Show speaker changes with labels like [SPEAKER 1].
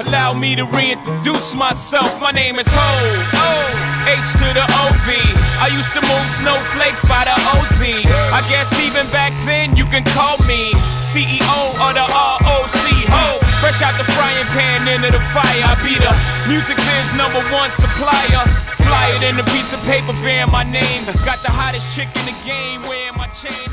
[SPEAKER 1] allow me to reintroduce myself. My name is Hov. H to the OV. I used to move snowflakes by the OZ. I guess even back then you can call me CEO or the ROC. Hov. Fresh out the frying pan into the fire. I be the music biz number one supplier. Fly it in a piece of paper bearing my name. Got the hottest chick in the game wearing my chain.